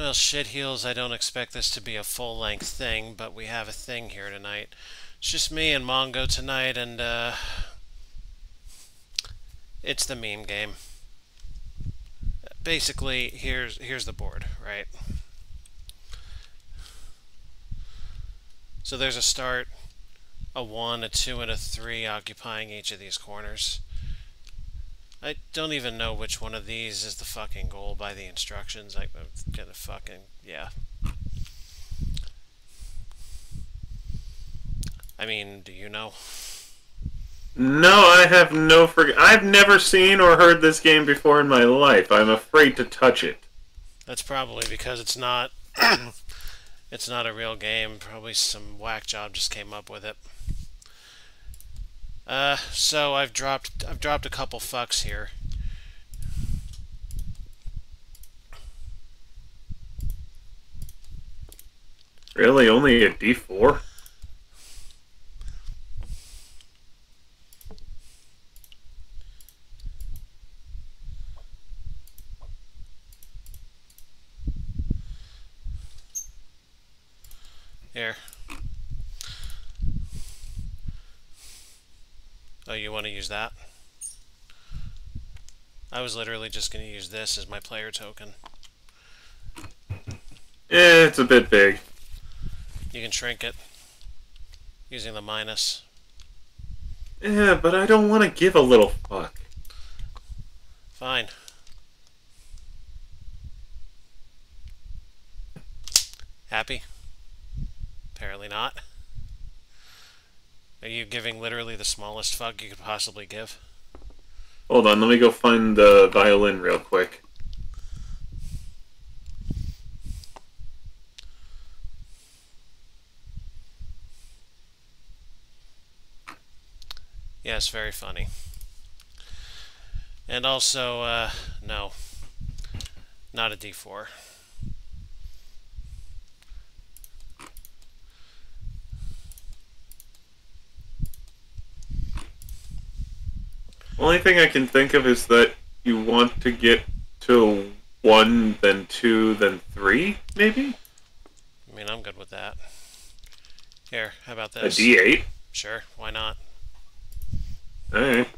Well, shit heels, I don't expect this to be a full length thing, but we have a thing here tonight. It's just me and Mongo tonight, and, uh. It's the meme game. Basically, here's here's the board, right? So there's a start, a 1, a 2, and a 3 occupying each of these corners. I don't even know which one of these is the fucking goal by the instructions. I'm gonna fucking, yeah. I mean, do you know? No, I have no for. I've never seen or heard this game before in my life. I'm afraid to touch it. That's probably because it's not. it's not a real game. Probably some whack job just came up with it. Uh, so I've dropped I've dropped a couple fucks here. Really, only a D4? Here. Oh, you want to use that? I was literally just going to use this as my player token. Eh, it's a bit big. You can shrink it using the minus. Yeah, but I don't want to give a little fuck. Fine. Happy? Apparently not. Are you giving literally the smallest fuck you could possibly give? Hold on, let me go find the violin real quick. Yes, very funny. And also, uh, no. Not a D4. Only thing I can think of is that you want to get to one, then two, then three, maybe? I mean, I'm good with that. Here, how about A this? D8? Sure, why not? Alright.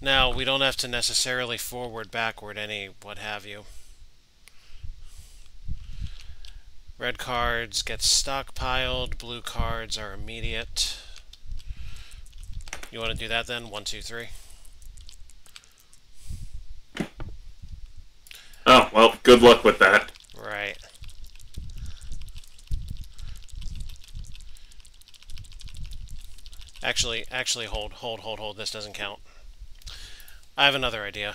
Now, we don't have to necessarily forward, backward, any what have you. Red cards get stockpiled, blue cards are immediate. You want to do that then? One, two, three. Oh, well, good luck with that. Right. Actually, actually, hold, hold, hold, hold. This doesn't count. I have another idea.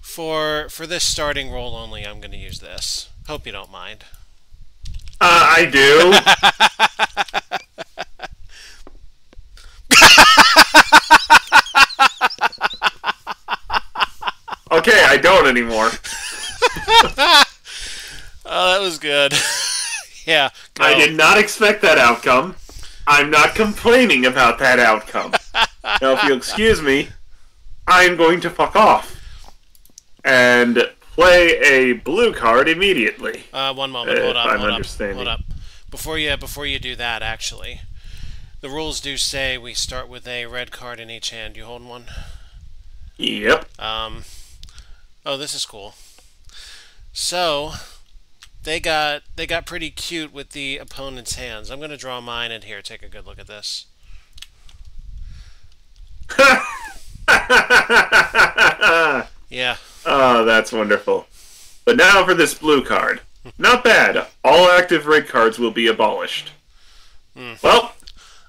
For for this starting roll only, I'm going to use this. Hope you don't mind. Uh, I do. I don't anymore. Oh, that was good. yeah. Go. I did not expect that outcome. I'm not complaining about that outcome. now, if you'll excuse me, I'm going to fuck off and play a blue card immediately. Uh, one moment. Hold up. I'm hold understanding. up. Hold up. Before you before you do that, actually, the rules do say we start with a red card in each hand. You holding one? Yep. Um. Oh, this is cool. So, they got they got pretty cute with the opponent's hands. I'm gonna draw mine in here. Take a good look at this. Yeah. oh, that's wonderful. But now for this blue card. Not bad. All active red cards will be abolished. Hmm. Well,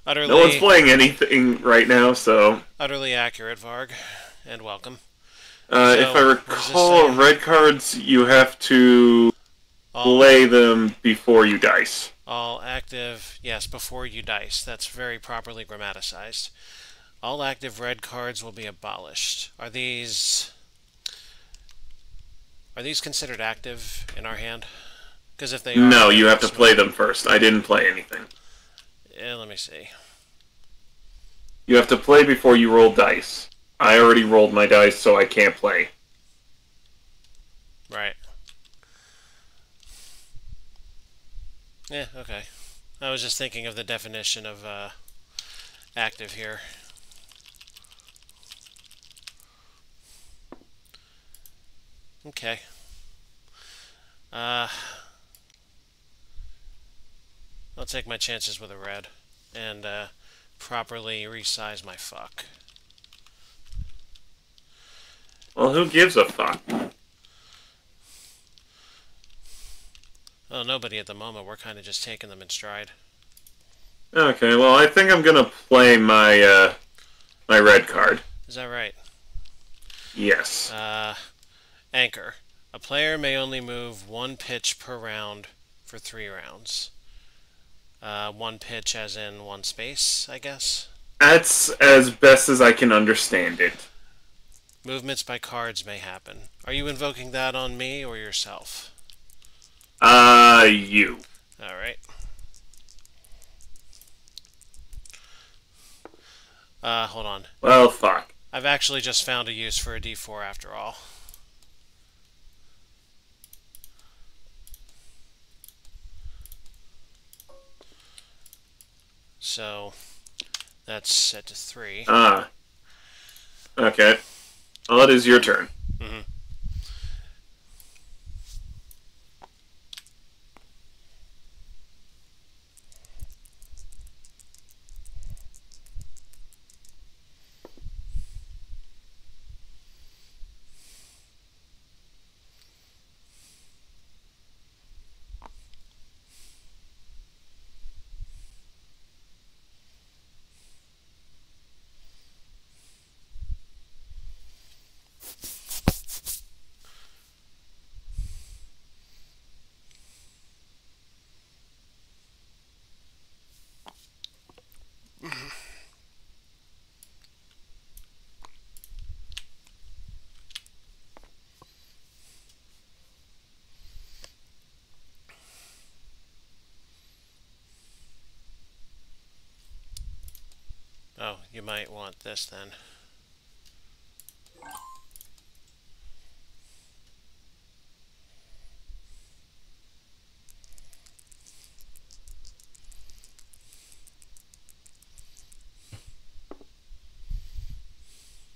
Utterly no one's playing anything right now, so utterly accurate, Varg, and welcome. Uh, So, if I what does this recall, red cards you have to All, play them before you dice. all active, yes, before you dice. That's very properly grammaticized. All active red cards will be abolished. Are these are these considered active in our hand? Because if they are, No, you have to play them first. I didn't play anything. Eh, let me see. You have to play before you roll dice. I already rolled my dice, so I can't play. Right. Yeah, okay. I was just thinking of the definition of uh, active here. Okay. Uh, I'll take my chances with a red and uh, properly resize my fuck. Well, who gives a fuck? Well, nobody at the moment. We're kind of just taking them in stride. Okay, well, I think I'm gonna play my uh, my red card. Is that right? Yes. Uh, anchor. A player may only move one pitch per round for three rounds. Uh, one pitch as in one space, I guess. That's as best as I can understand it. Movements by cards may happen. Are you invoking that on me or yourself? Uh, you. Alright. Uh, hold on. Well, fuck. I've actually just found a use for a d4 after all. So, that's set to 3. Ah. Okay. Well, it is your turn. hmm Oh, you might want this then.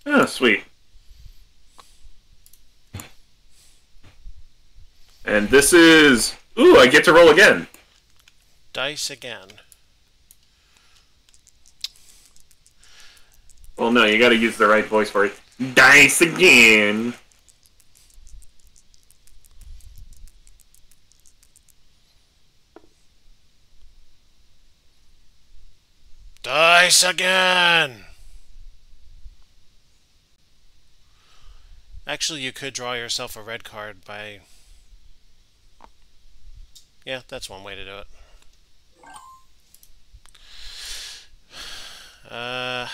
Ah, sweet. And this is. Ooh, I get to roll again. Dice again. Well, no, you gotta use the right voice for it. Dice again. Dice again! Actually, you could draw yourself a red card by... Yeah, that's one way to do it. Uh...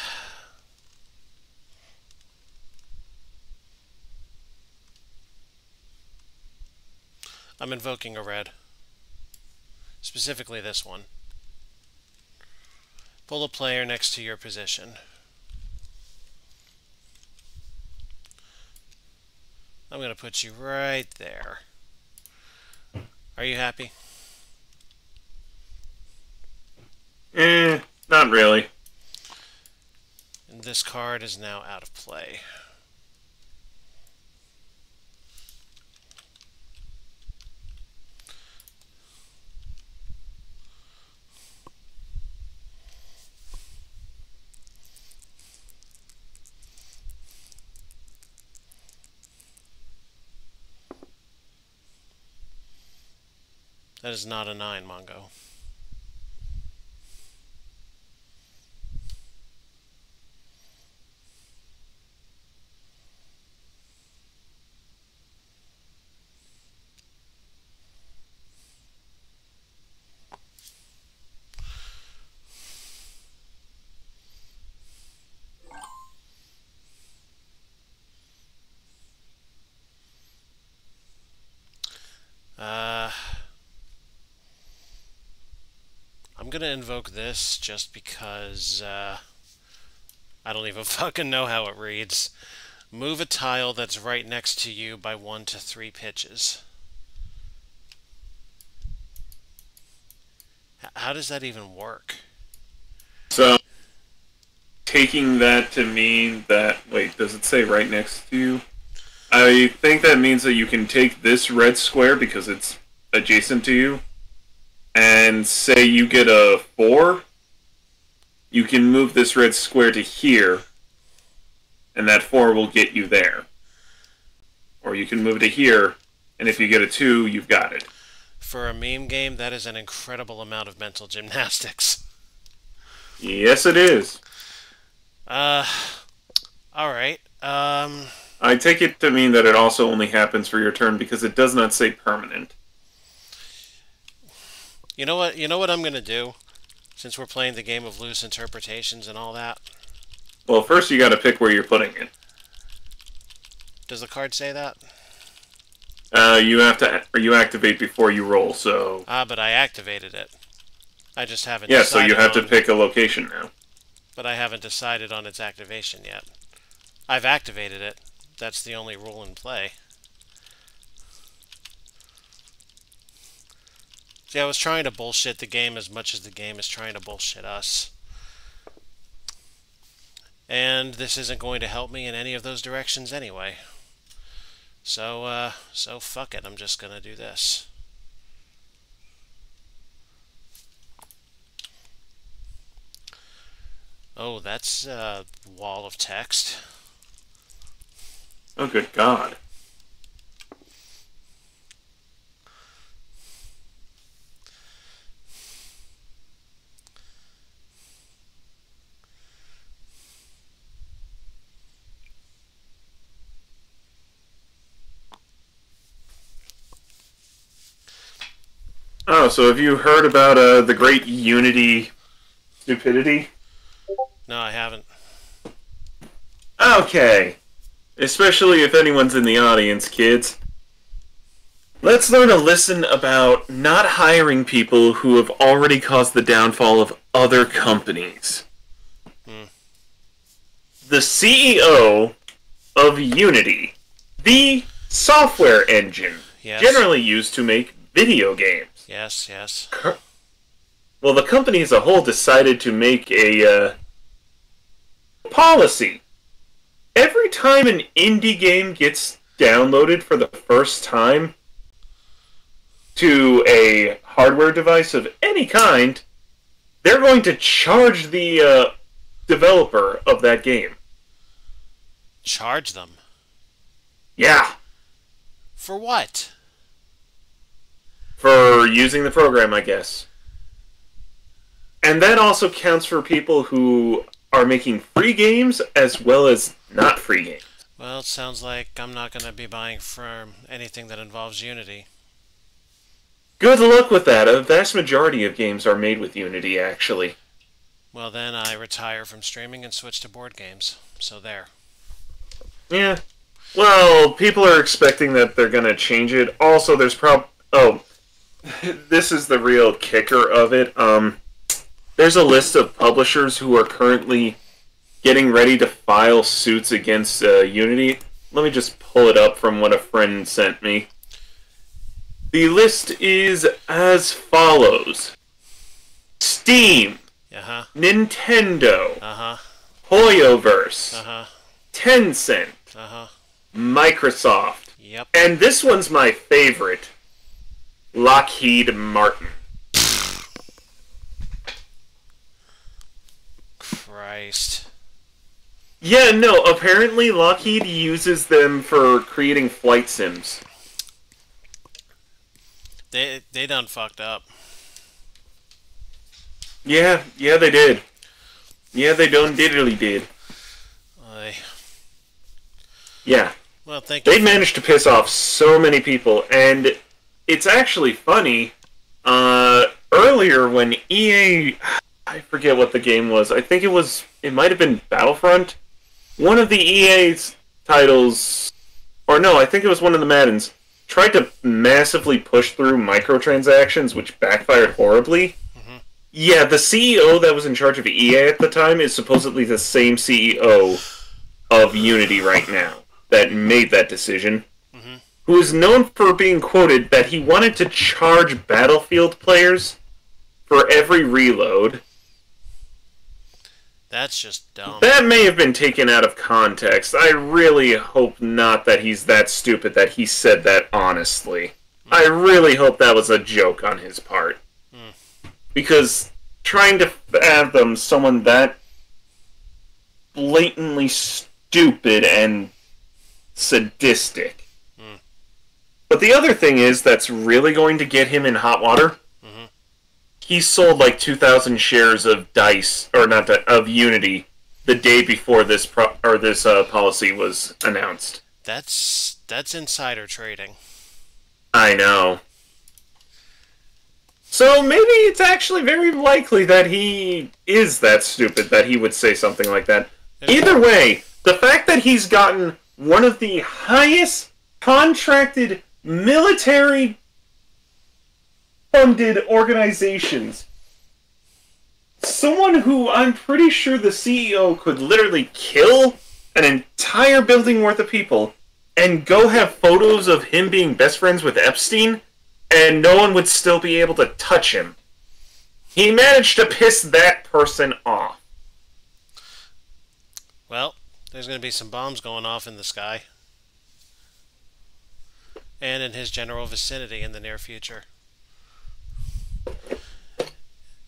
I'm invoking a red. Specifically this one. Pull a player next to your position. I'm going to put you right there. Are you happy? Eh, not really. And this card is now out of play. That is not a 9, Mongo. Uh, Gonna invoke this just because uh, I don't even fucking know how it reads. Move a tile that's right next to you by one to three pitches. How does that even work? So, taking that to mean that. Wait, does it say right next to you? I think that means that you can take this red square because it's adjacent to you, and say you get a 4, you can move this red square to here, and that 4 will get you there. Or you can move it to here, and if you get a 2, you've got it. For a meme game, that is an incredible amount of mental gymnastics. Yes, it is. Uh, alright. Um, I take it to mean that it also only happens for your turn because it does not say permanent. You know what? You know what I'm gonna do? Since we're playing the game of loose interpretations and all that. Well, first you got to pick where you're putting it. Does the card say that? Uh, you have to, or you activate before you roll. So Ah, but I activated it. I just haven't. yeah, so you have to pick a location now. But I haven't decided on its activation yet. I've activated it. That's the only rule in play. See, I was trying to bullshit the game as much as the game is trying to bullshit us. And this isn't going to help me in any of those directions anyway. So, uh, so fuck it. I'm just gonna do this. Oh, that's a wall of text. Oh, good God! So have you heard about uh, the Great Unity stupidity? No, I haven't. Okay. Especially if anyone's in the audience, kids. Let's learn a lesson about not hiring people who have already caused the downfall of other companies. Hmm. The CEO of Unity, the software engine Yes. generally used to make video games. Yes, yes. Well, the company as a whole decided to make a uh, policy. Every time an indie game gets downloaded for the first time to a hardware device of any kind, they're going to charge the uh, developer of that game. Charge them. Yeah, For what? For using the program, I guess. And that also counts for people who are making free games as well as not free games. Well, it sounds like I'm not going to be buying from anything that involves Unity. Good luck with that. A vast majority of games are made with Unity, actually. Well, then I retire from streaming and switch to board games. So there. Yeah. Well, people are expecting that they're going to change it. Also, there's prob. Oh, this is the real kicker of it. Um, there's a list of publishers who are currently getting ready to file suits against uh, Unity. Let me just pull it up from what a friend sent me. The list is as follows Steam, Uh huh. Nintendo, Uh huh. Hoyoverse, Uh huh. Tencent, Uh huh. Microsoft, Yep. and this one's my favorite Lockheed Martin. Christ. Yeah, no, apparently Lockheed uses them for creating flight sims. They they done fucked up. Yeah, yeah, they did. Yeah, they done diddly did. I, Yeah, well, thank you. they managed to piss off so many people, and it's actually funny. Uh, earlier when EA, I forget what the game was. I think it was. It might have been Battlefront. One of the EA's titles, or no, I think it was one of the Maddens. Tried to massively push through microtransactions, which backfired horribly. Yeah, the CEO that was in charge of EA at the time is supposedly the same CEO of Unity right now. that made that decision. Who is known for being quoted that he wanted to charge Battlefield players for every reload. That's just dumb. That may have been taken out of context. I really hope not that he's that stupid that he said that honestly. Hmm. I really hope that was a joke on his part. Hmm. Because trying to fathom someone that blatantly stupid and sadistic. But the other thing is that's really going to get him in hot water. Mhm. He sold like 2,000 shares of Dice, or not of Unity, the day before this pro- or this uh, policy was announced. That's that's insider trading. I know. So maybe it's actually very likely that he is that stupid that he would say something like that. Either way, the fact that he's gotten one of the highest contracted military funded organizations, someone who I'm pretty sure the CEO could literally kill an entire building worth of people and go have photos of him being best friends with Epstein, and no one would still be able to touch him. He managed to piss that person off. Well, there's going to be some bombs going off in the sky. And in his general vicinity in the near future.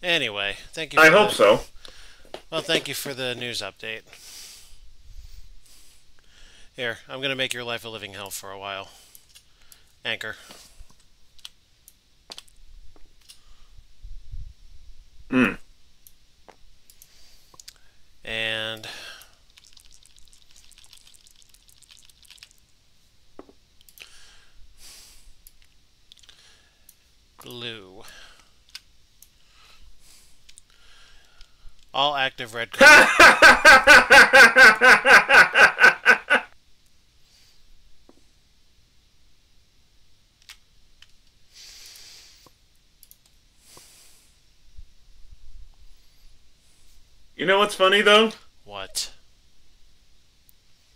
Anyway, thank you. I hope the- so. Well, thank you for the news update. Here, I'm going to make your life a living hell for a while. Anchor. Hmm. And blue. All active red cards. You know what's funny though? what?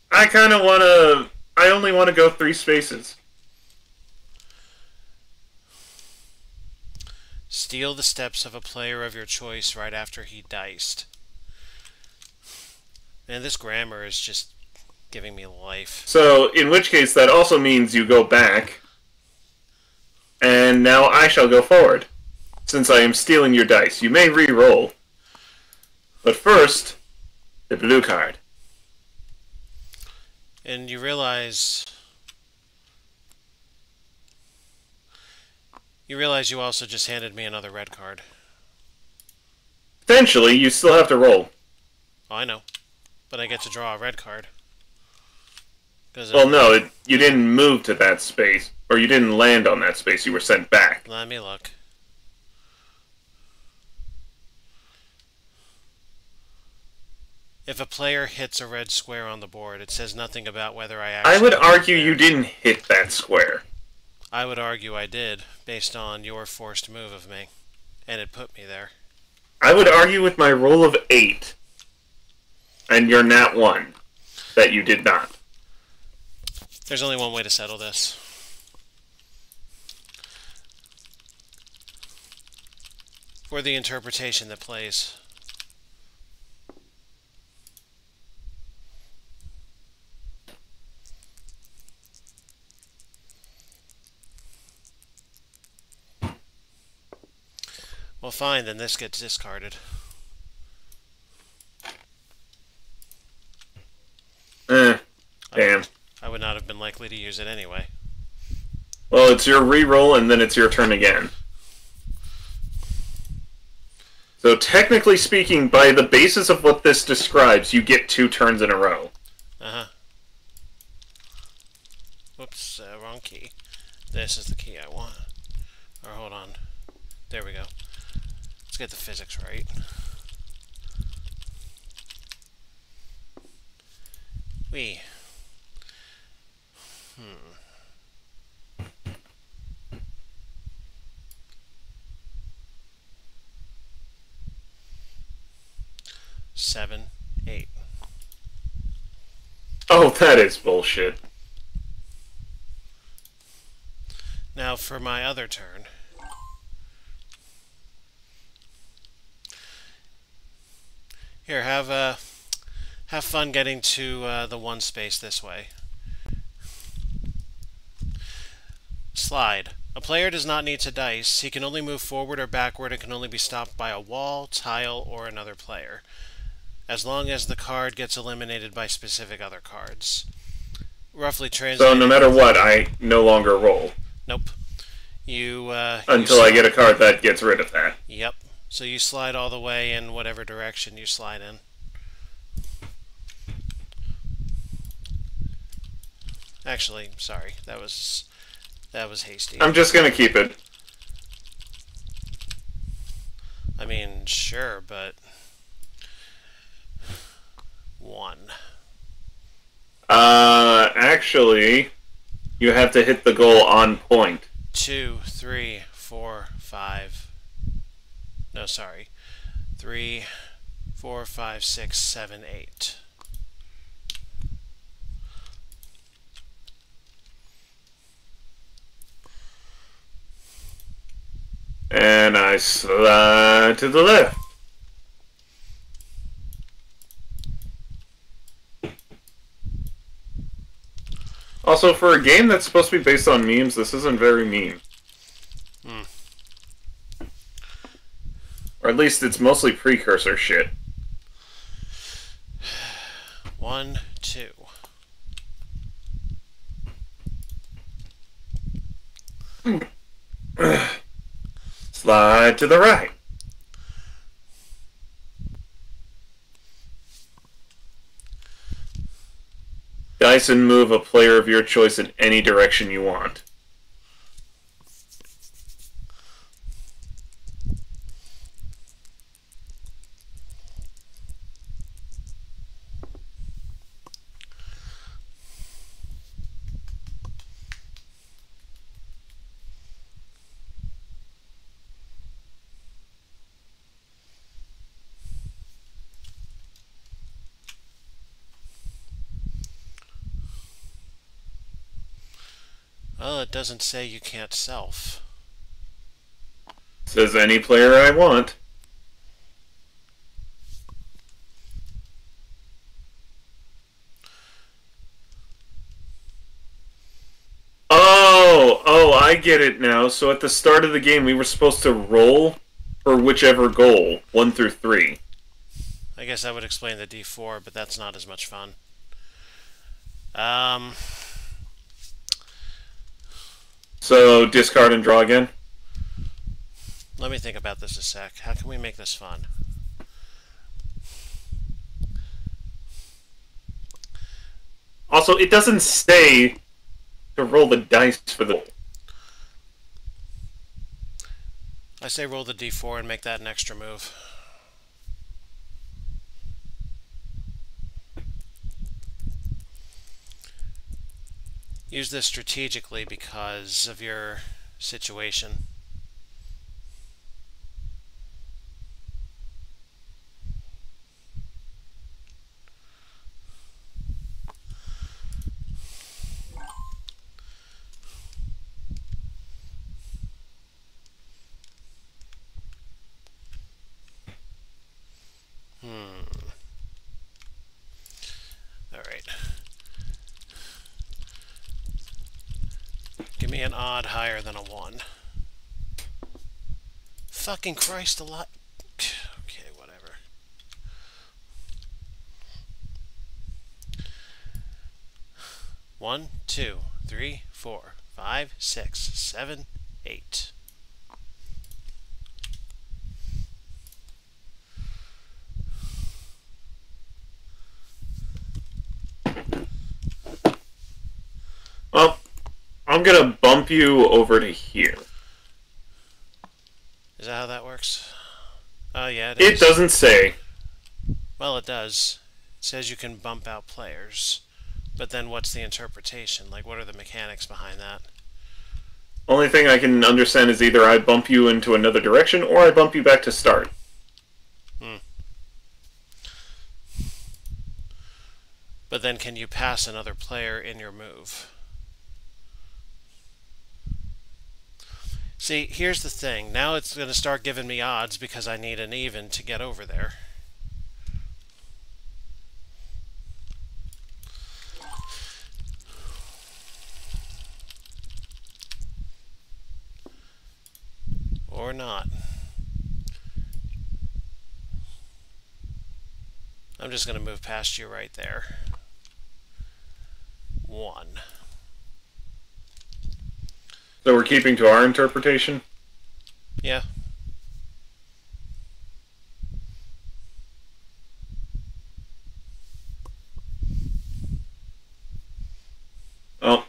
I kind of want to. I only want to go three spaces. Steal the steps of a player of your choice right after he diced. Man, this grammar is just giving me life. So, in which case, that also means you go back. And now I shall go forward. Since I am stealing your dice, you may re roll. But first, the blue card. And you realize. You realize you also just handed me another red card. Potentially, you still have to roll. Oh, I know. But I get to draw a red card. Well, no, it, you didn't move to that space, or you didn't land on that space. You were sent back. Let me look. If a player hits a red square on the board, it says nothing about whether I actually. I would argue you didn't hit that square. I would argue I did, based on your forced move of me, and it put me there. I would argue with my roll of eight, and you're not one, that you did not. There's only one way to settle this. For the interpretation that plays. Well, fine, then this gets discarded. Eh, damn. I would not have been likely to use it anyway. Well, it's your re-roll, and then it's your turn again. So technically speaking, by the basis of what this describes, you get two turns in a row. Uh huh. Whoops, uh, wrong key. This is the key I want. Or hold on. There we go. Get the physics right. We. Hmm. Seven, eight. Oh, that is bullshit. Now for my other turn. Here, have uh, have fun getting to uh, the one space this way. Slide. A player does not need to dice. He can only move forward or backward and can only be stopped by a wall, tile, or another player, as long as the card gets eliminated by specific other cards. Roughly translated. So no matter what, I no longer roll Nope. You uh, you until I get a card that gets rid of that. Yep. So you slide all the way in whatever direction you slide in. Actually, sorry. That was that was hasty. I'm just gonna keep it. I mean, sure, but one. Uh, actually, you have to hit the goal on point. two, three, four, five. No, sorry. Three, four, five, six, seven, eight. And I slide to the left. Also, for a game that's supposed to be based on memes, this isn't very meme. Hmm. Or at least it's mostly precursor shit. One, two. Slide to the right. Dyson move a player of your choice in any direction you want. Well, it doesn't say you can't self. Says any player I want. Oh, oh, I get it now. So at the start of the game, we were supposed to roll for whichever goal, one through three. I guess I would explain the D4, but that's not as much fun. Um, So discard and draw again. let me think about this a sec. How can we make this fun? Also, it doesn't say to roll the dice for the. I say roll the D4 and make that an extra move. Use this strategically because of your situation. Hmm. All right. An odd higher than a 1. Fucking Christ a lot. Okay, whatever. One, two, three, four, five, six, seven, eight. Well, I'm gonna bump you over to here. Is that how that works? Oh, yeah, it It doesn't say. Well, it does. It says you can bump out players. But then what's the interpretation? Like, what are the mechanics behind that? Only thing I can understand is either I bump you into another direction or I bump you back to start. Hmm. But then can you pass another player in your move? See, here's the thing. Now it's going to start giving me odds because I need an even to get over there. Or not. I'm just going to move past you right there. One. So we're keeping to our interpretation? Yeah. Well,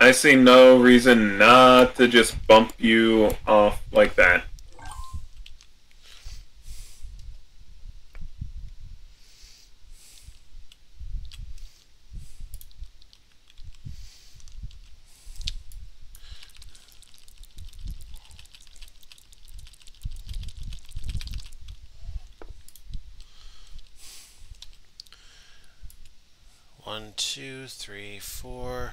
I see no reason not to just bump you off like that. One, two, three, four,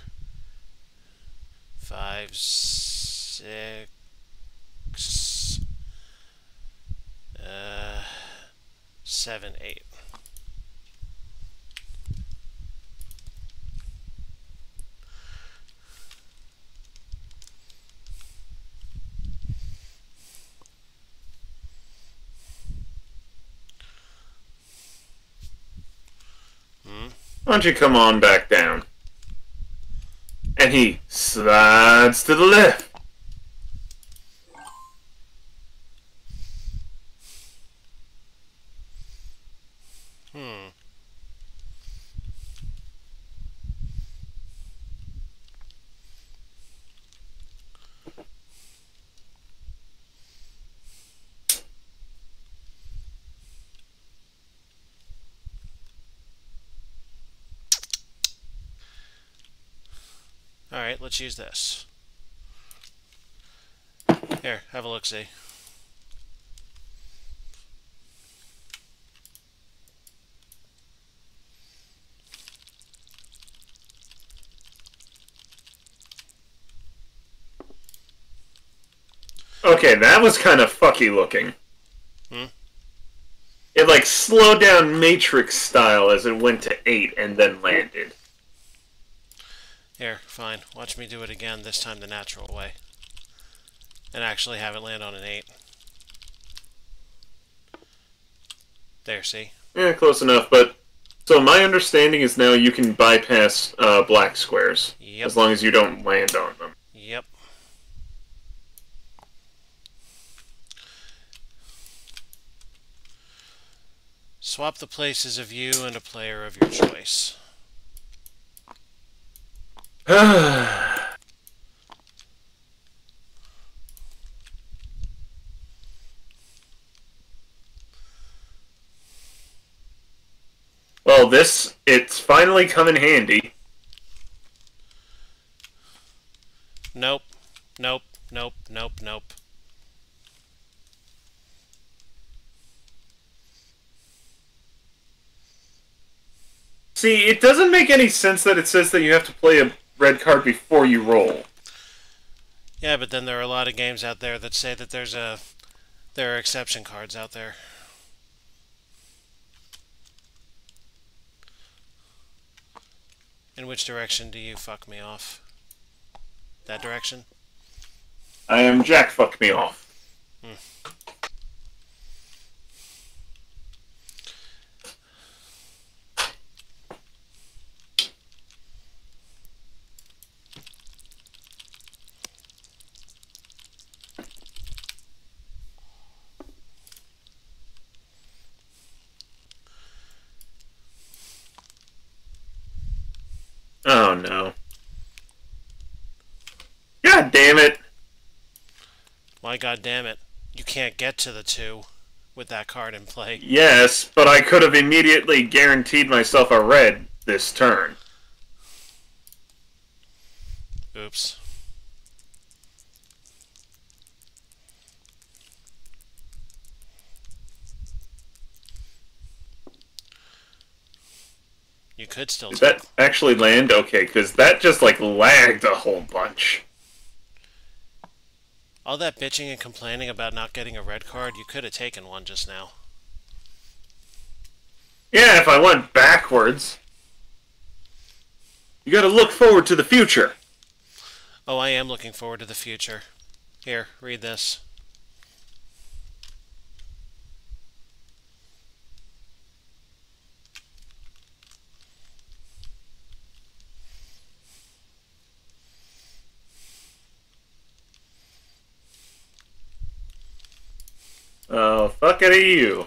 five, six, uh, seven, eight. Why don't you come on back down? And he slides to the left. Hmm. Alright, let's use this. Here, have a look see. Okay, that was kind of fucky looking. Hmm? It like slowed down Matrix style as it went to eight and then landed. Here, fine. Watch me do it again, this time the natural way. And actually have it land on an 8. There, see? Yeah, close enough. But so my understanding is now you can bypass uh, black squares Yep. as long as you don't land on them. Yep. Swap the places of you and a player of your choice. well, this it's finally come in handy. Nope. Nope. Nope. Nope. Nope. See, it doesn't make any sense that it says that you have to play a red card before you roll. Yeah, but then there are a lot of games out there that say that there's a there are exception cards out there. In which direction do you fuck me off? That direction? I am Jack. Fuck me off. Oh no. God damn it. Why god damn it. You can't get to the two with that card in play. Yes, but I could have immediately guaranteed myself a red this turn. Oops. You could still Did that actually land? Okay, because that just like lagged a whole bunch. All that bitching and complaining about not getting a red card, you could have taken one just now. Yeah, if I went backwards. You gotta look forward to the future. Oh, I am looking forward to the future. Here, read this. Oh, fuck it, you.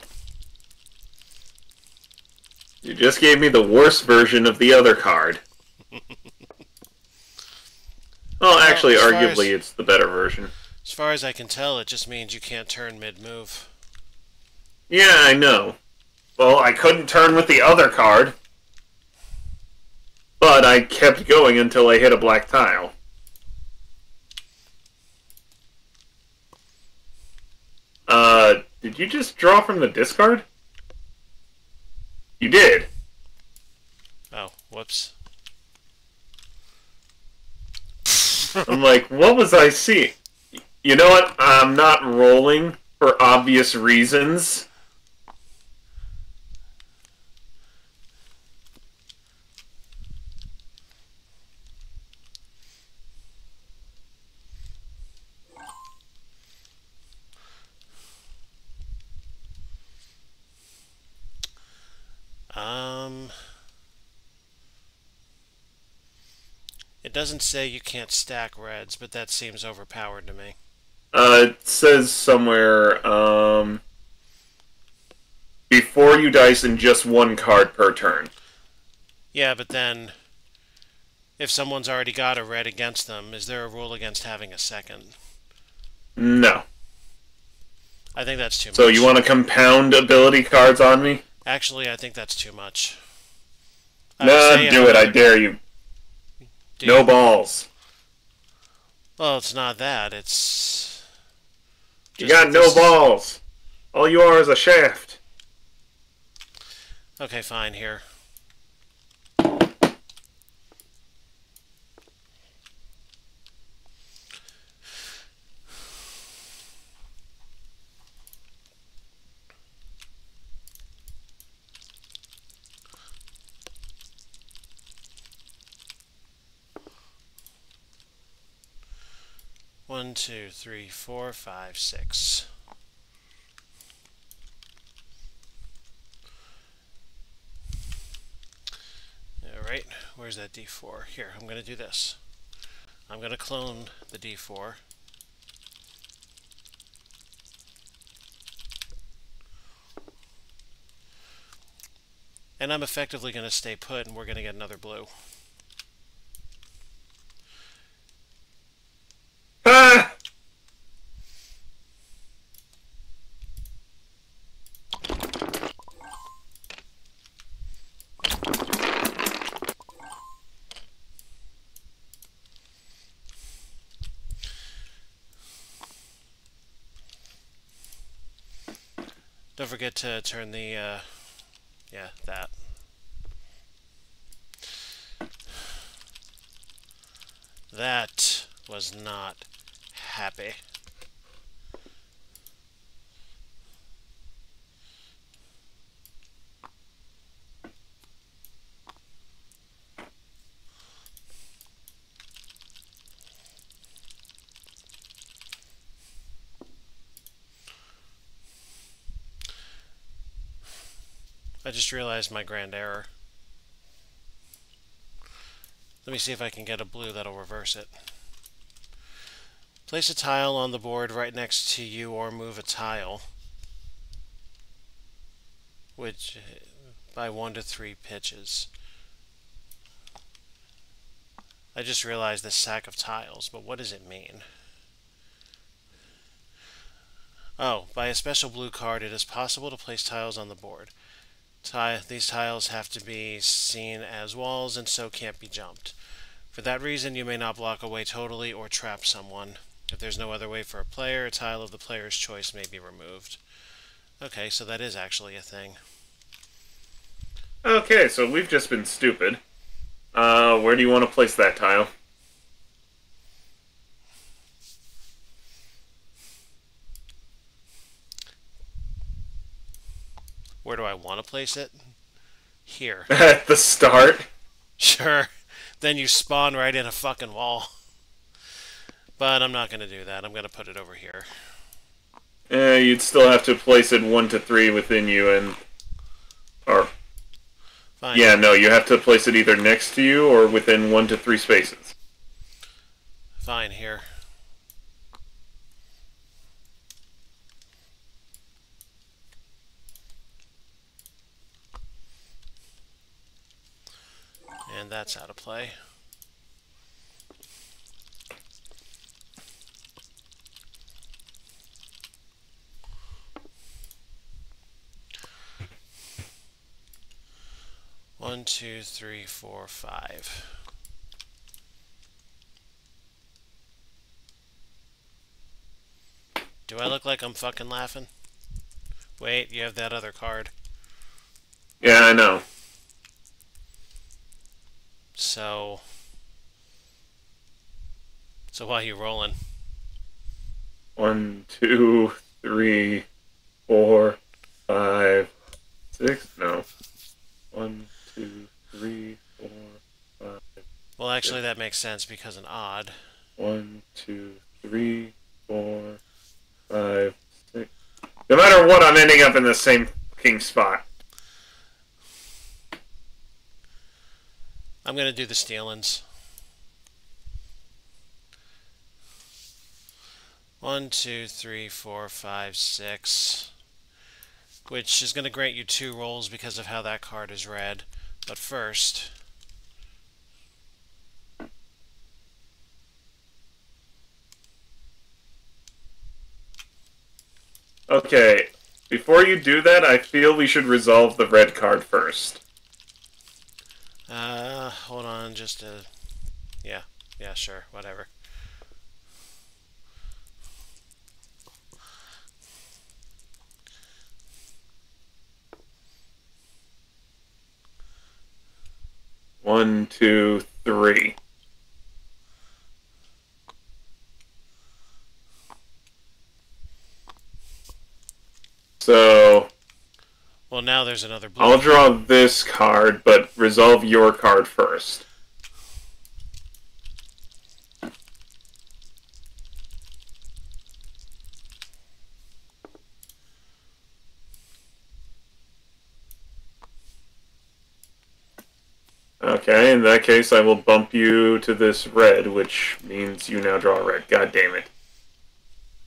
You just gave me the worst version of the other card. well, actually, far arguably, as- it's the better version. As far as I can tell, it just means you can't turn mid-move. Yeah, I know. Well, I couldn't turn with the other card. But I kept going until I hit a black tile. Uh, did you just draw from the discard? You did. Oh, whoops. I'm like, what was I seeing? You know what? I'm not rolling for obvious reasons. Um... It doesn't say you can't stack reds, but that seems overpowered to me. Uh, it says somewhere, um, before you dice in just one card per turn. Yeah, but then if someone's already got a red against them, is there a rule against having a second? No. I think that's too So much. So you want to compound ability cards on me? Actually, I think that's too much. I No, do it. I dare you. No balls. Well, it's not that. It's. You got no this- balls. All you are is a shaft. Okay, fine. Here. One, two, three, four, five, six. Alright, where's that D4? Here, I'm going to do this. I'm going to clone the D4. And I'm effectively going to stay put, and we're going to get another blue. Forget to turn the, uh, yeah, that. That was not happy. I just realized my grand error. Let me see if I can get a blue that'll reverse it. Place a tile on the board right next to you or move a tile. Which, by one to three pitches. I just realized this sack of tiles, but what does it mean? Oh, by a special blue card, it is possible to place tiles on the board. These tiles have to be seen as walls and so can't be jumped. For that reason, you may not block away totally or trap someone. If there's no other way for a player, a tile of the player's choice may be removed. Okay, so that is actually a thing. Okay, so we've just been stupid. Uh, where do you want to place that tile? Where do I want to place it? Here. At the start? Sure. Then you spawn right in a fucking wall. But I'm not going to do that. I'm going to put it over here. Eh, you'd still have to place it 1 to 3 within you and... Or... Fine. Yeah, no, you have to place it either next to you or within 1 to 3 spaces. Fine, here. And that's out of play. One, two, three, four, five. Do I look like I'm fucking laughing? Wait, you have that other card. Yeah, I know. So. So why are you rolling? One, two, three, four, five, six. No. One, two, three, four, five. Well, actually, that makes sense because an odd. One, two, three, four, five, six. No matter what, I'm ending up in the same fucking spot. I'm gonna do the Steelins. One, two, three, four, five, six. Which is gonna grant you two rolls because of how that card is read. But first, Okay, before you do that, I feel we should resolve the red card first. Hold on, just a, yeah, yeah, sure, whatever. One, two, three. So Well, now there's another blue. I'll draw this card, but resolve your card first. Okay, in that case, I will bump you to this red, which means you now draw a red. God damn it.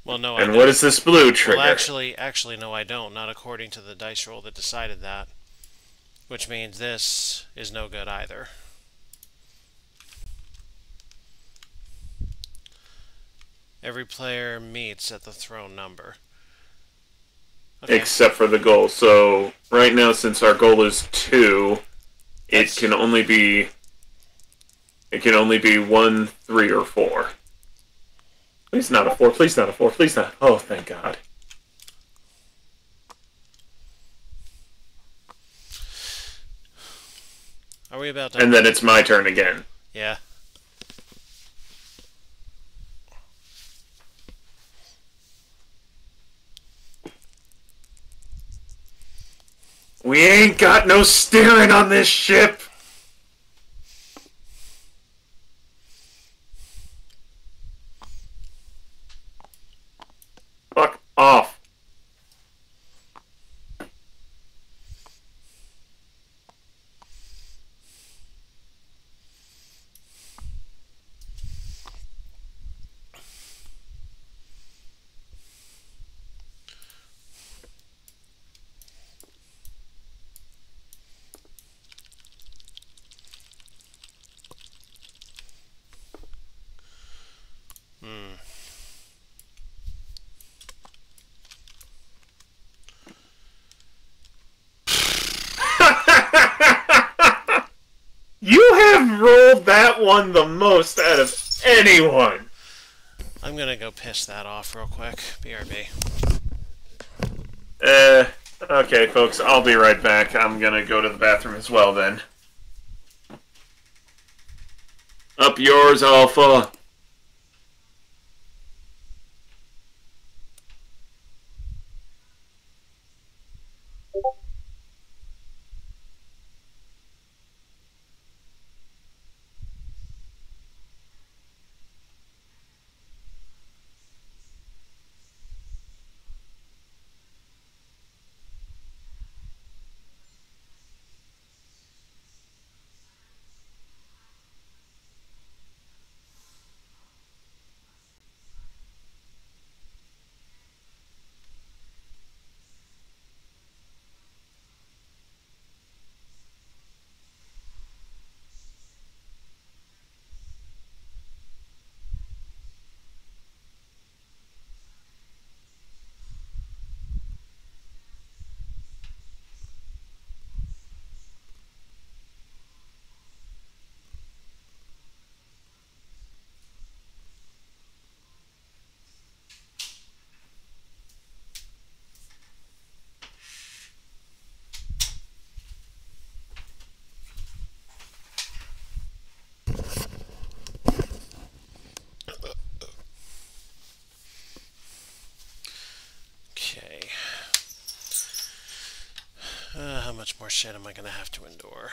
Well, no, And what is this blue trigger? Well, actually, actually, no, I don't. Not according to the dice roll that decided that. Which means this is no good either. Every player meets at the thrown number. Okay. except for the goal. So right now, since our goal is two, it That's- can only be it can only be one, three, or four. Please not a four. Please not a four. Please not. Oh, thank God. Are we about to? And then it's my turn again. yeah. We ain't got no steering on this ship. Fuck off. Hmm. You have rolled one the most out of anyone. I'm gonna go piss that off real quick. BRB. Uh, Okay, folks, I'll be right back. I'm gonna go to the bathroom as well then. Up yours, Alpha. Okay. Uh, how much more shit am I gonna have to endure?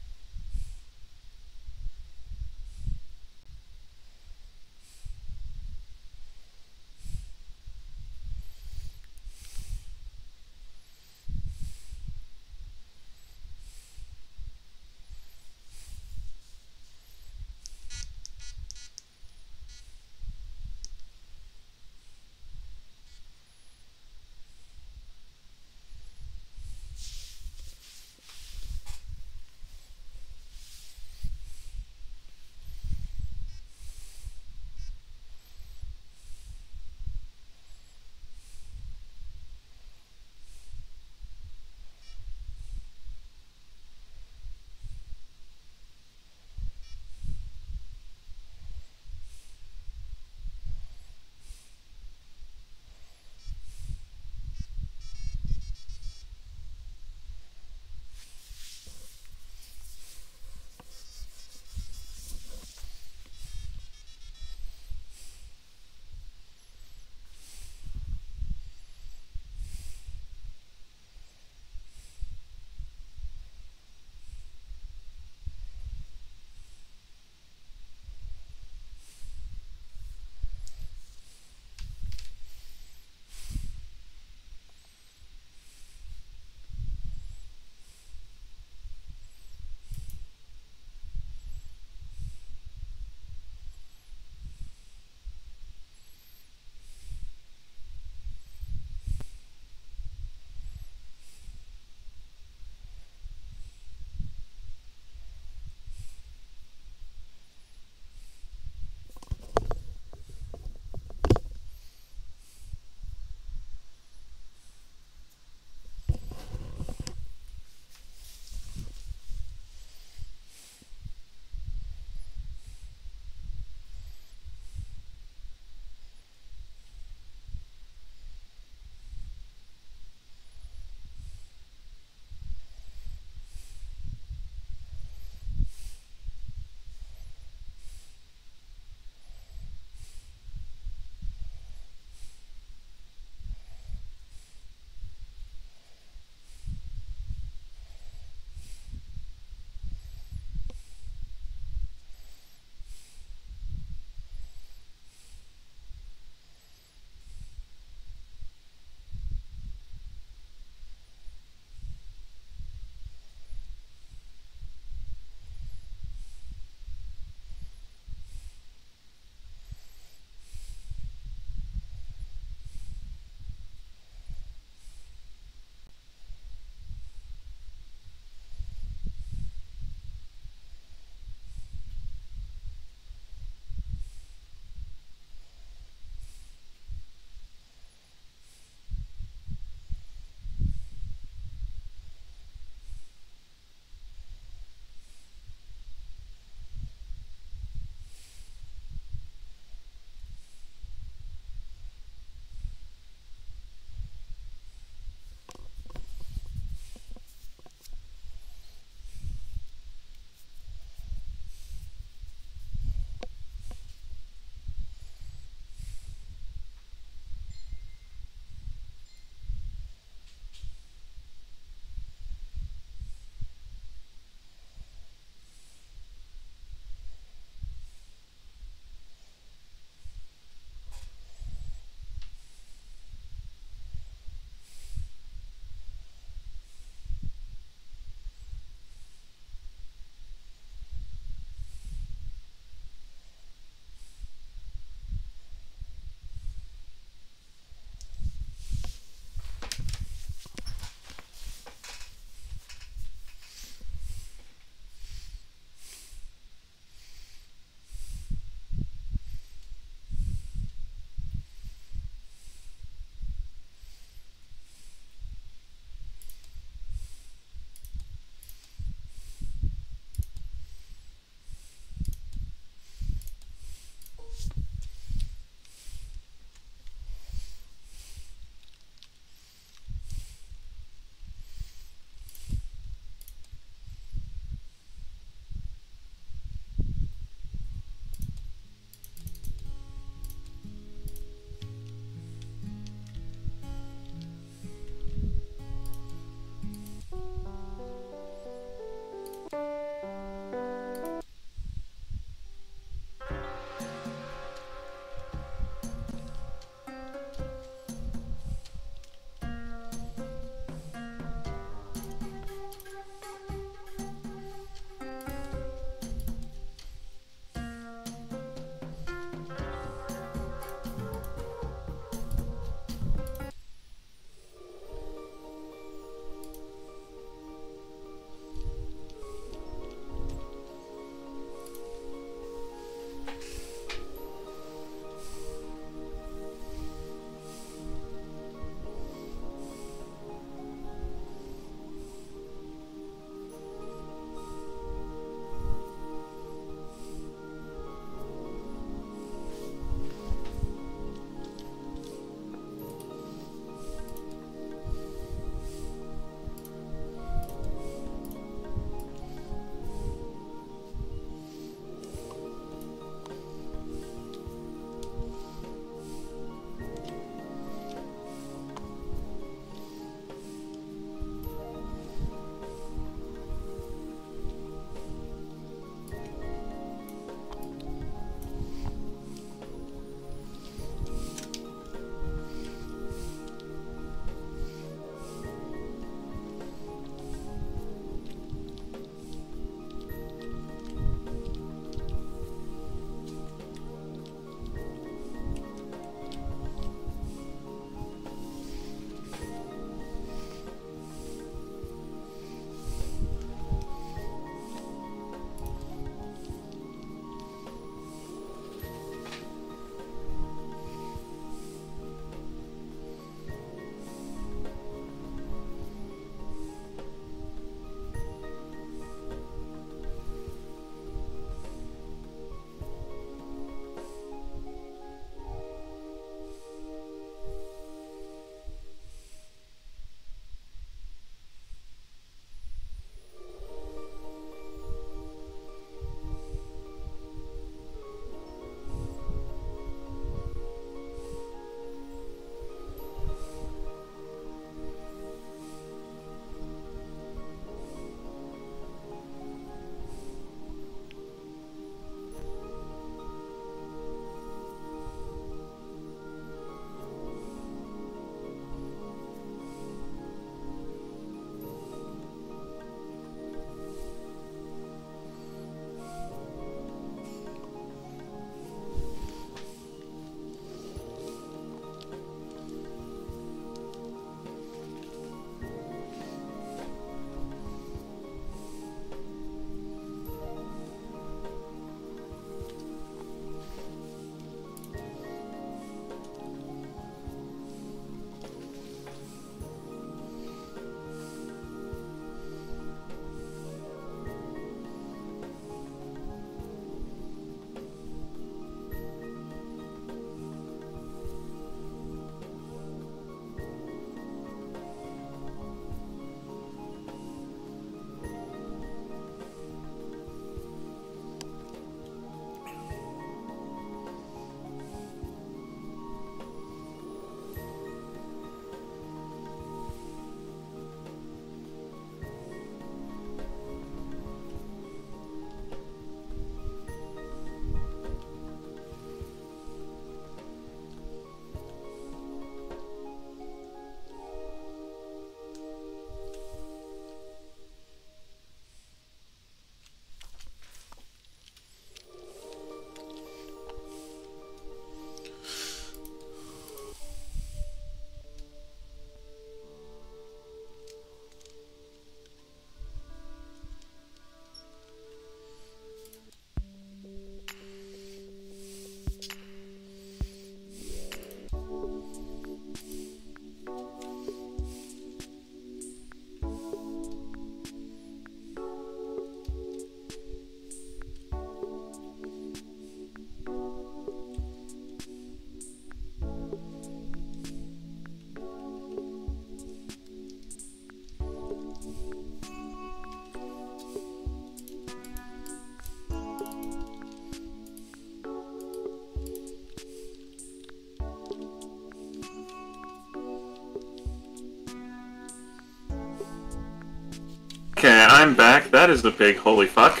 I'm back. That is the big holy fuck.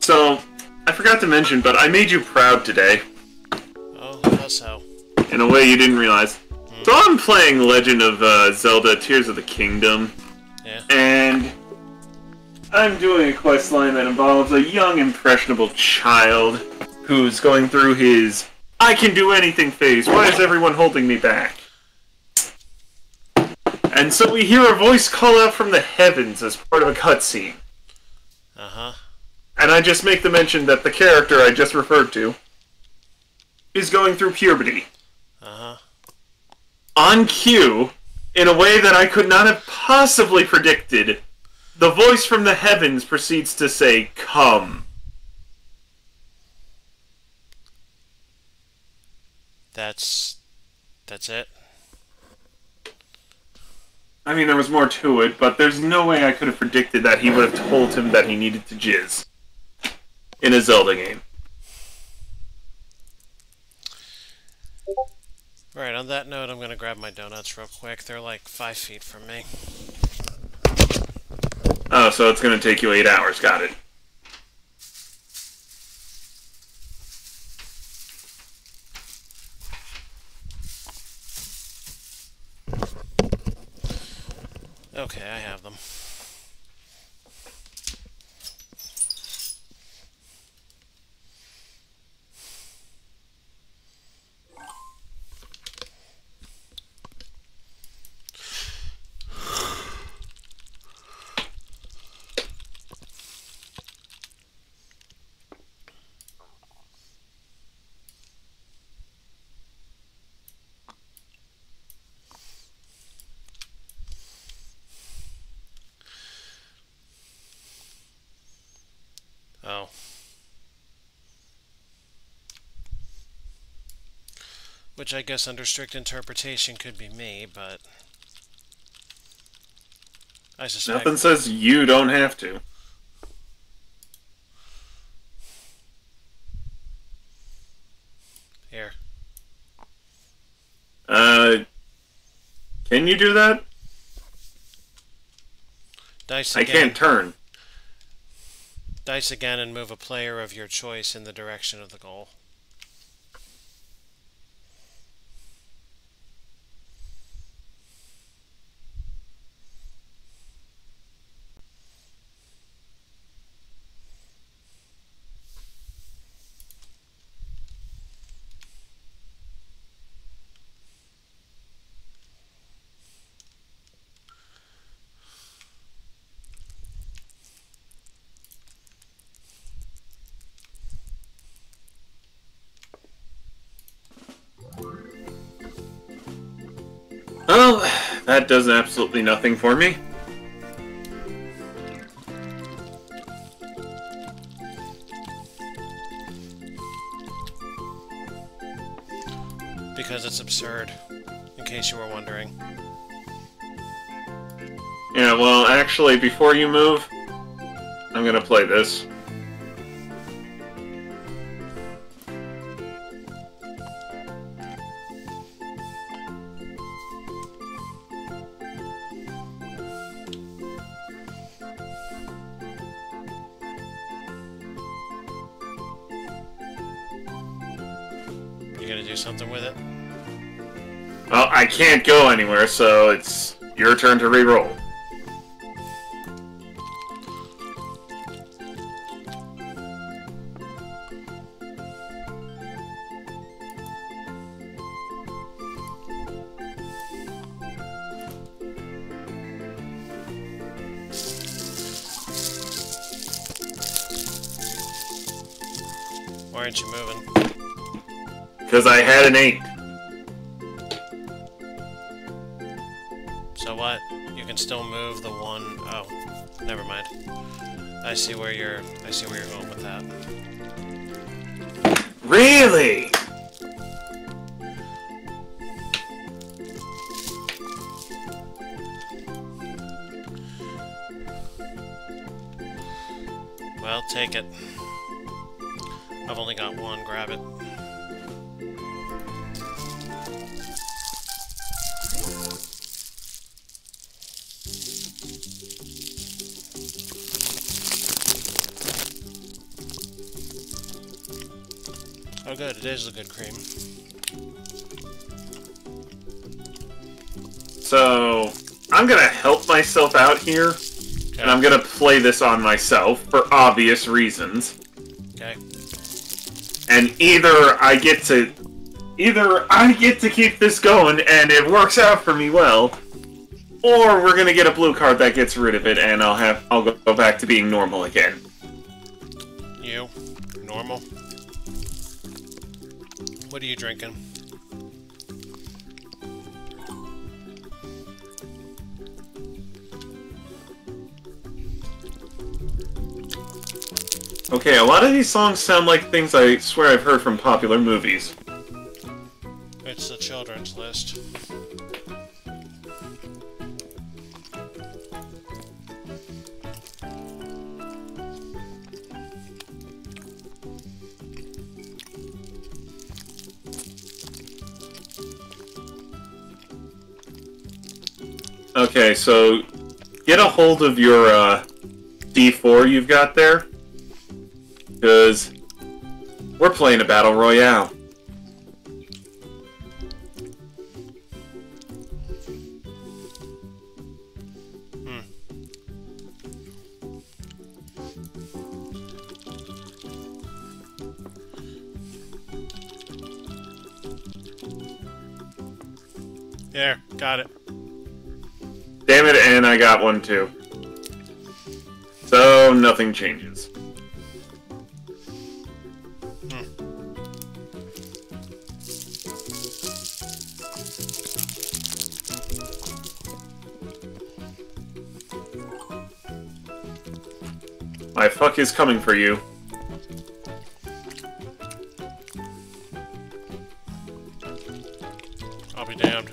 so, I forgot to mention, but I made you proud today Oh, how so? in a way you didn't realize. So I'm playing Legend of uh, Zelda: Tears of the Kingdom, Yeah. and I'm doing a quest line that involves a young, impressionable child who's going through his "I can do anything" phase. Why is everyone holding me back? And so we hear a voice call out from the heavens as part of a cutscene. Uh huh. And I just make the mention that the character I just referred to is going through puberty. Uh huh. On cue, in a way that I could not have possibly predicted, the voice from the heavens proceeds to say, Come. That's. That's it. I mean, there was more to it, but there's no way I could have predicted that he would have told him that he needed to jizz in a Zelda game. Right, on that note, I'm gonna grab my donuts real quick. They're like five feet from me. Oh, so it's going to take you eight hours. Got it. Okay, I have them. Oh. Which I guess under strict interpretation could be me, but I suspect Nothing says you don't have to. here. Uh, can you do that? Dice I can't turn. Dice again and move a player of your choice in the direction of the goal. That does absolutely nothing for me. Because it's absurd, in case you were wondering. Yeah, well, actually, before you move, I'm gonna play this. Can't go anywhere, so it's your turn to re-roll. Why aren't you moving? Because I had an 8. Can still move the one oh never mind. I see where you're I see where you're going with that. Really? Well, take it. Cream. So I'm gonna help myself out here, Okay. and I'm gonna play this on myself for obvious reasons. okay. And either I get to, either I get to keep this going and it works out for me well, or we're gonna get a blue card that gets rid of it, and I'll have I'll go go back to being normal again. You. Normal. What are you drinking? Okay, a lot of these songs sound like things I swear I've heard from popular movies. It's the children's list. Okay, so get a hold of your uh, D4 you've got there, because we're playing a battle royale. There, got it. And I got one too. So nothing changes. My fuck is coming for you. I'll be damned.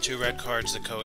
Two red cards, the coat.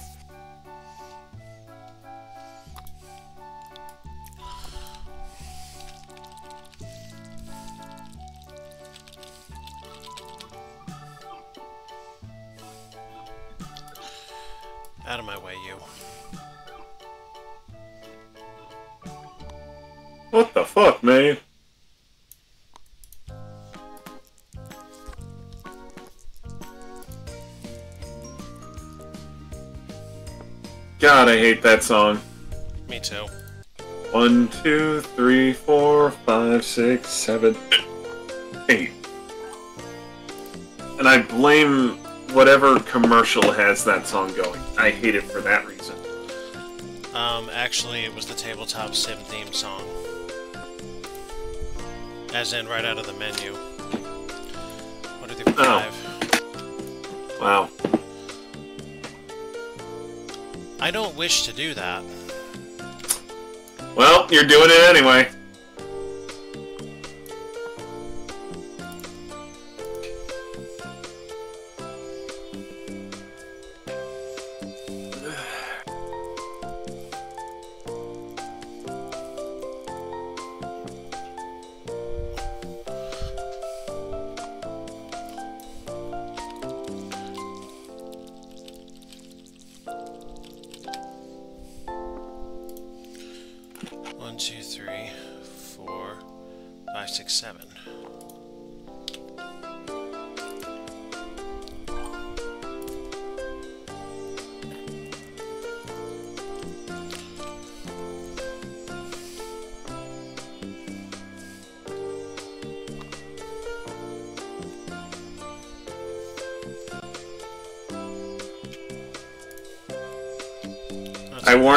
God, I hate that song. Me too. One, two, three, four, five, six, seven, eight. And I blame whatever commercial has that song going. I hate it for that reason. Um, actually, it was the tabletop sim theme song. As in, right out of the menu. What are the Oh. Wow. I don't wish to do that. Well, you're doing it anyway.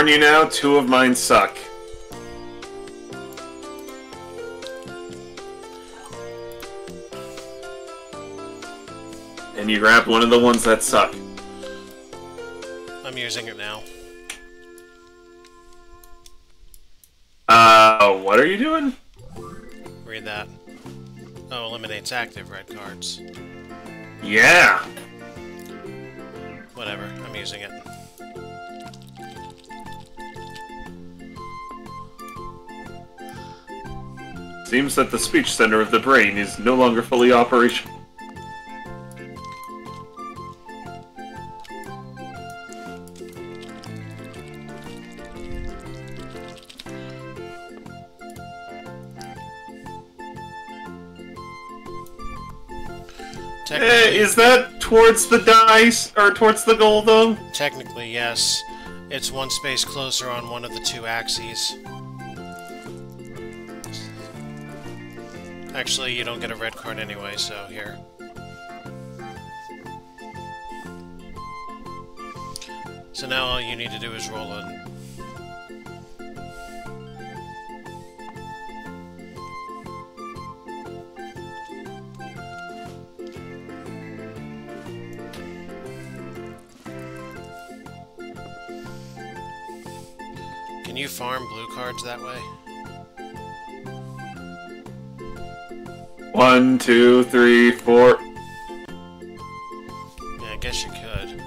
Warn you now, two of mine suck. And you grabbed one of the ones that suck. I'm using it now. Uh, what are you doing? Read that. Oh, eliminates active red cards. Yeah. Seems that the speech center of the brain is no longer fully operational. Technically, Eh, is that towards the dice or towards the goal though? technically, yes. It's one space closer on one of the two axes. Actually, you don't get a red card anyway, so here. So now all you need to do is roll it. Can you farm blue cards that way? One, two, three, four. Yeah, I guess you could.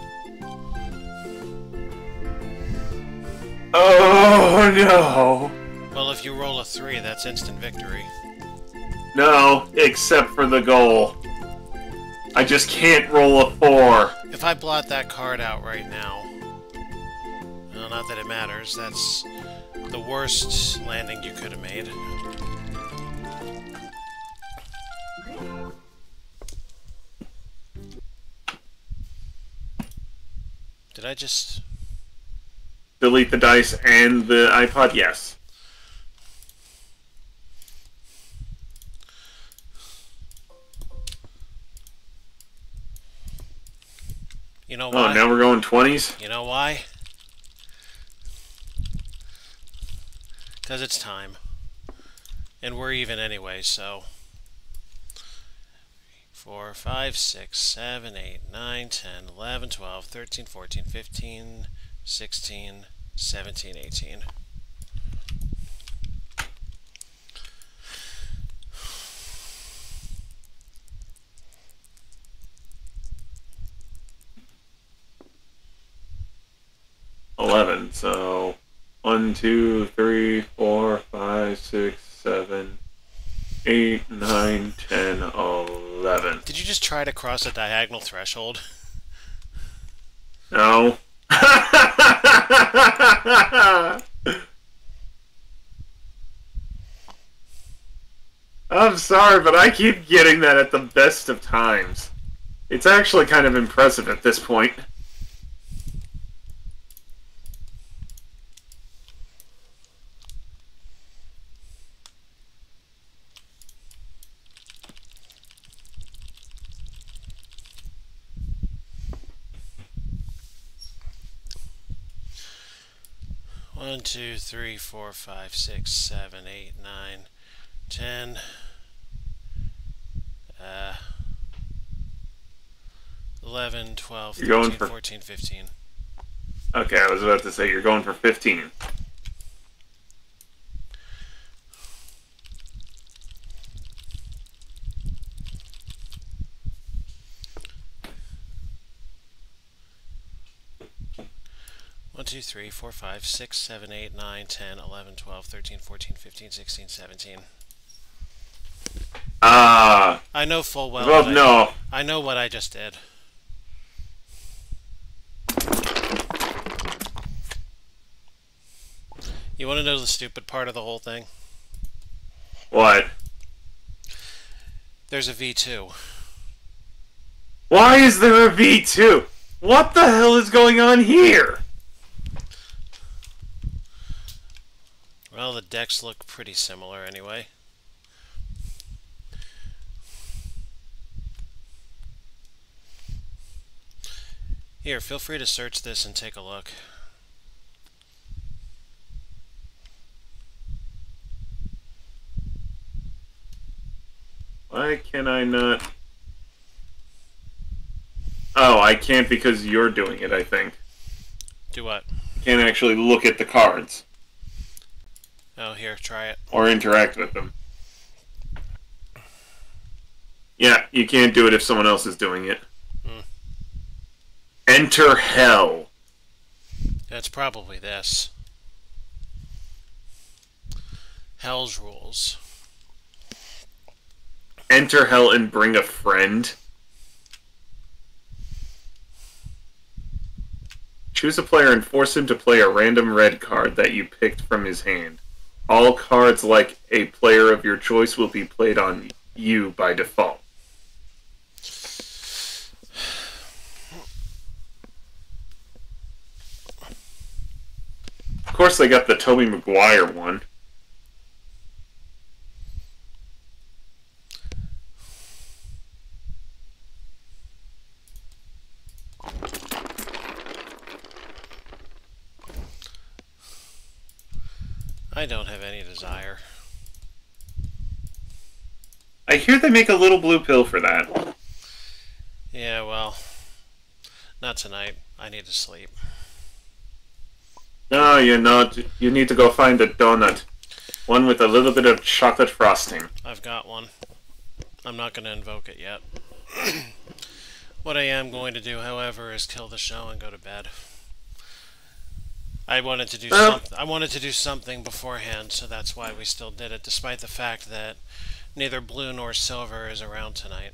Oh no! Well, if you roll a 3, that's instant victory. No, except for the goal. I just can't roll a four. If I blot that card out right now, well, not that it matters, that's the worst landing you could have made. I just... Delete the dice and the iPod? Yes. You know oh, why? Oh, now we're going 20s? You know why? Because it's time. And we're even anyway, so. 4, 5, 6, 7, 8, 9, 10, 11, 12, 13, 14, 15, 16, 17, 18. Eleven. So one, two, three, four, five, six, seven, eight, nine, ten, eleven. 11. Did you just try to cross a diagonal threshold? No. I'm sorry, but I keep getting that at the best of times. It's actually kind of impressive at this point. One, two, three, four, five, six, seven, eight, nine, ten. Uh, 11, 12, You're going 13, for- 14, 15. Okay, I was about to say you're going for 15. One, two, three, four, five, six, seven, eight, nine, 10, 11, 12, 13, 14, 15, 16, 17. Ah, I know full well. well, what I- no. I know what I just did. You want to know the stupid part of the whole thing? What? There's a V2. Why is there a V2? What the hell is going on here? Well, the decks look pretty similar anyway. Here, feel free to search this and take a look. Why can I not? Oh, I can't because you're doing it, I think. Do what? I can't actually look at the cards Oh, here, try it. or interact with them. Yeah, you can't do it if someone else is doing it. Hmm. Enter hell. That's probably this. Hell's Rules. Enter hell and bring a friend. Choose a player and force him to play a random red card that you picked from his hand. All cards like a player of your choice will be played on you by default. Of course, they got the Tobey Maguire one. I don't have any desire. I hear they make a little blue pill for that. Yeah, well, not tonight. I need to sleep. No, you're not. You need to go find a donut. One with a little bit of chocolate frosting. I've got one. I'm not going to invoke it yet. what I am going to do, however, is kill the show and go to bed. I wanted to do Well- something. I wanted to do something beforehand, so that's why we still did it, despite the fact that neither blue nor silver is around tonight.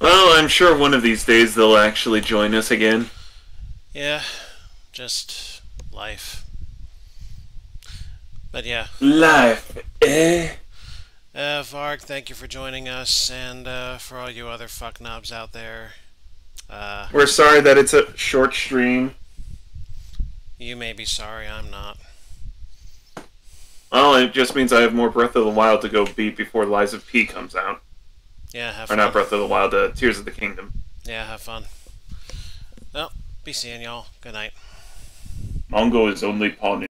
Well, I'm sure one of these days they'll actually join us again. Yeah, just life. But yeah, Life, eh? uh, Varg, thank you for joining us, and uh, for all you other fuck knobs out there, uh, We're sorry that it's a short stream. you may be sorry, I'm not. Well, it just means I have more Breath of the Wild to go beat before Lies of P comes out. Yeah, have Or fun. not Breath of the Wild, uh, Tears of the Kingdom. Yeah, have fun. Well, be seeing y'all. Good night. Mongo is only pawn